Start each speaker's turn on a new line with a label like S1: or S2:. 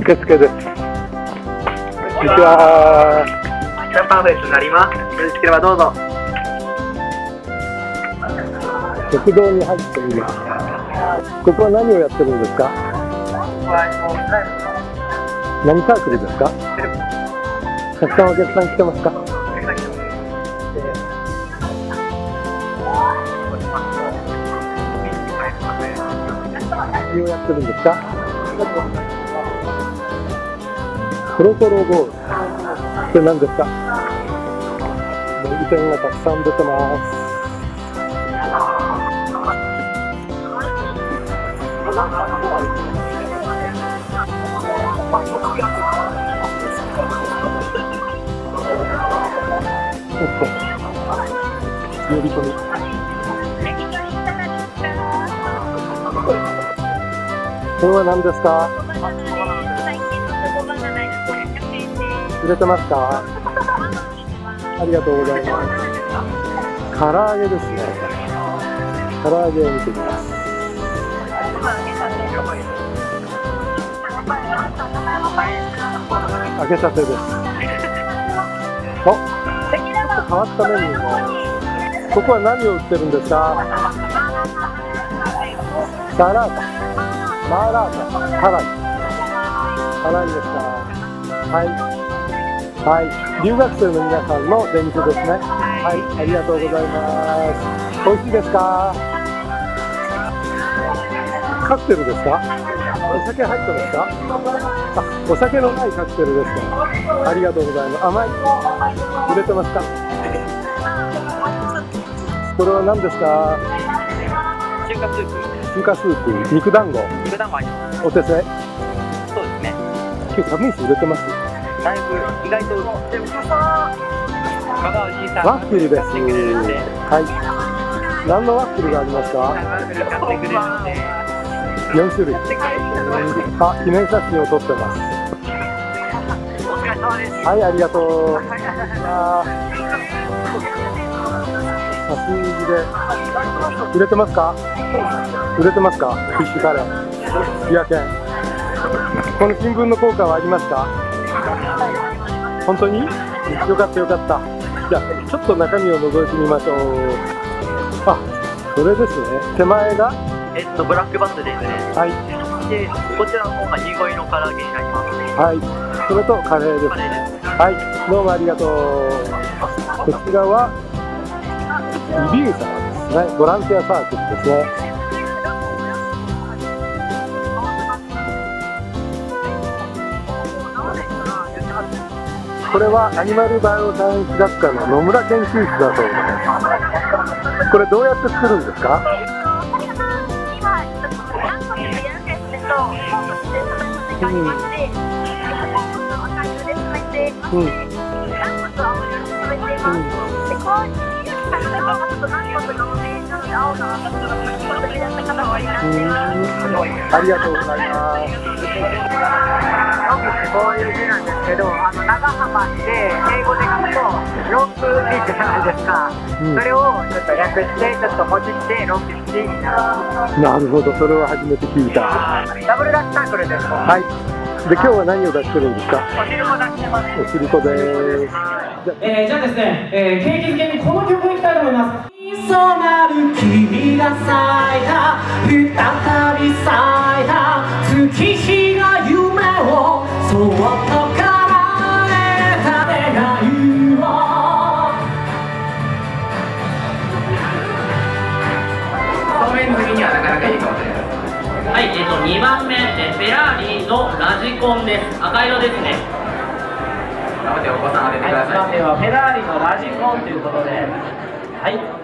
S1: 受付です。こんにちは。
S2: シャンパンフェスになります。よろしければどうぞ。
S1: 食堂に入っています。ここは何をやってるんですか？何サークルですか？たくさんお客さん来てますか？何をやってるんですか？コロコロボール。これ何ですか。模擬店がたくさん出てます。おっと、呼び込み。これは何ですか？売れてますか？ありがとうございます。唐揚げですね。唐揚げを見てみます。揚げたてです。お、ちょっと変わったメニューも。ここは何を売ってるんですか？サラダ。マーラータ。辛い。辛いですか？はい。はい。留学生の皆さんの出店ですね。はい。ありがとうございます。美味しいですか？カクテルですか？お酒入ってますか？あ、お酒のないカクテルですか？ありがとうございます。甘い？売れてますか？これは何ですか？
S2: 中華スープ。
S1: 中華スープ、肉団子、
S2: 肉団子あります。
S1: お手製。
S2: そうですね。
S1: 今日寒いし売れてます？
S2: だいぶ意外と香川おじいさん
S1: ワッフルです。はい。何のワッフルがありますか。四種類。あ、記念写真を撮ってます。
S2: お疲れ様です。
S1: はい、ありがとう。あー差し入れ。売れてますか。売れてますか。フィッシュカレー。日焼け。この新聞の効果はありますか。本当に？よかった、よかった。じゃあ、ちょっと中身を覗いてみましょう。あ、それですね。手前が？
S2: えっとブラックバスですね。
S1: はい。
S2: でこちらの方がニゴイの唐揚げになります。
S1: はい。それとカレーです
S2: カ。レーです。
S1: はい、どうもありがとう。こちらはイビューサーですね。ボランティアサークルですね。これはアニマルバイオサイエンス学科の野村研究室だそうです。これどうやって作るんですか？ありがとうございます。
S2: こういう字なんですけど、あの長浜って英語で書くとロングビーチじゃないですか。
S1: うん
S2: それをちょっと略してちょっともじってロングビーチになる。
S1: なるほど、それは初めて聞いた。
S2: ダブルダッチサークルです。
S1: はい。で今日は何を出してるんですか？
S2: お汁も出してます。
S1: おしるこです。じゃ
S3: えー、じゃあですね、えー、景気づけにこの曲いきたいと思います。そうなる君が咲いた再び咲いた月日
S4: はなかなか
S5: いえっと2番目、えフェラーリのラジコンです。赤色ですね。
S4: 頑張ってお子さん当ててくだ
S3: はい、
S4: さい、
S3: 番目はフェラーリのラジコンということで、はい、